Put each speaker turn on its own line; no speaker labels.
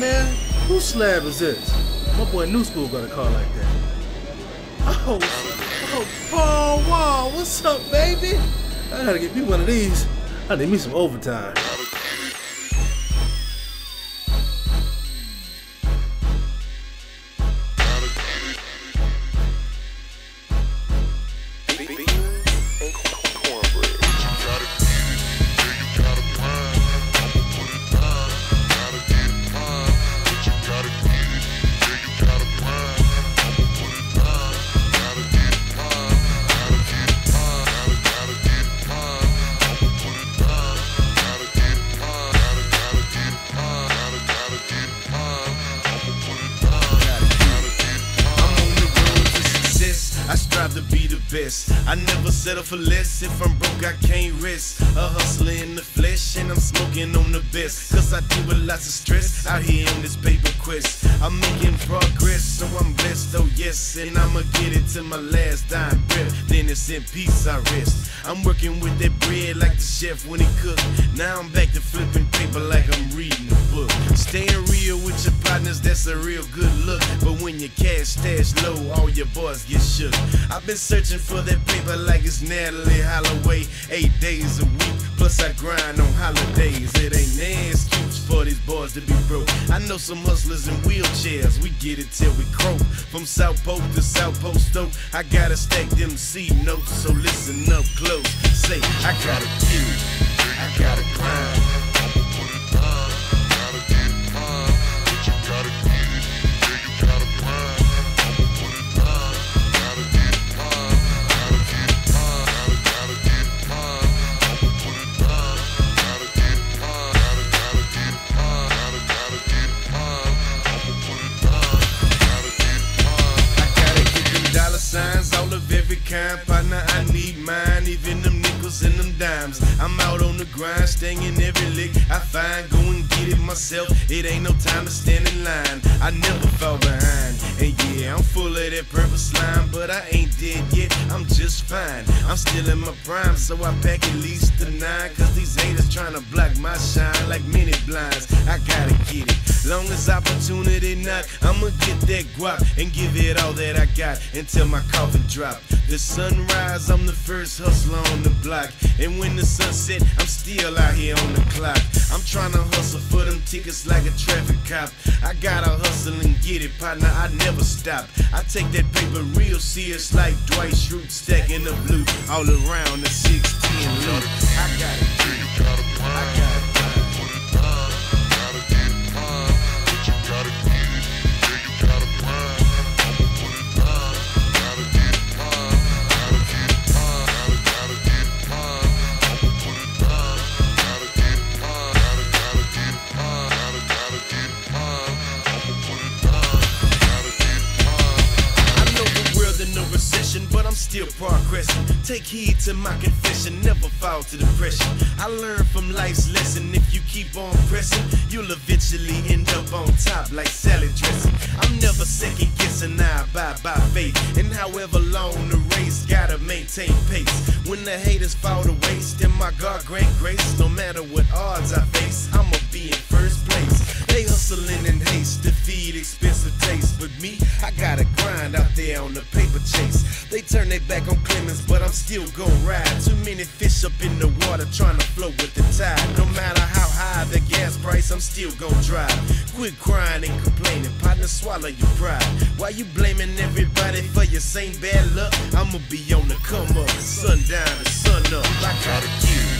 Man, whose slab is this? My boy New School got a car like that. Oh, oh, Paul Wall, what's up, baby? I gotta get me one of these. I need me some overtime.
Strive to be the best. I never settle for less. If I'm broke, I can't risk. A hustler in the flesh, and I'm smoking on the best. Cause I deal with lots of stress out here in this paper quest. I'm making progress, so I'm blessed, oh yes. And I'ma get it to my last dying breath. Then it's in peace I rest. I'm working with that bread like the chef when he cook. Now I'm back to flipping paper like I'm reading partners, that's a real good look. But when your cash stash low, all your boys get shook. I've been searching for that paper like it's Natalee Holloway. Eight days a week, plus I grind on holidays. It ain't no excuse for these boys to be broke. I know some hustlers in wheelchairs, we get it till we croak. From South Pole to South Post Oak, I gotta stack them C notes, so listen up close. Say, I gotta get it, I gotta grind. Every kind. Partner, I need mine, even them nickels dimes. I'm out on the grind, staying in every lick I find. Go and get it myself, it ain't no time to stand in line. I never fall behind, and yeah, I'm full of that purple slime, but I ain't dead yet, I'm just fine. I'm still in my prime, so I pack at least a nine. Cause these haters trying to block my shine like many blinds. I gotta get it. Long as opportunity knock, I'ma get that guap and give it all that I got until my coffin drop. The sunrise, I'm the first hustler on the block. And when the sun set, I'm still out here on the clock. I'm trying to hustle for them tickets like a traffic cop. I gotta hustle and get it, partner. I never stop. I take that paper real serious like Dwight Schrute stacking the blue all around the 16 look. I gotta get it. Still progressing. Take heed to my confession, never fall to depression. I learned from life's lesson. If you keep on pressing, you'll eventually end up on top like salad dressing. I'm never second guessing, I abide by faith. And however long the race, gotta maintain pace. When the haters fall to waste, then my God grant grace. No matter what odds I face, I'ma be in first place. They hustling in haste to feed expensive taste, but me, I gotta grind out there on the paper chase. They turn their back on Clemens, but I'm still gon' ride. Too many fish up in the water trying to float with the tide. No matter how high the gas price, I'm still gon' drive. Quit crying and complaining, partner, swallow your pride. Why you blaming everybody for your same bad luck? I'ma be on the come up, sundown to sun up. I it.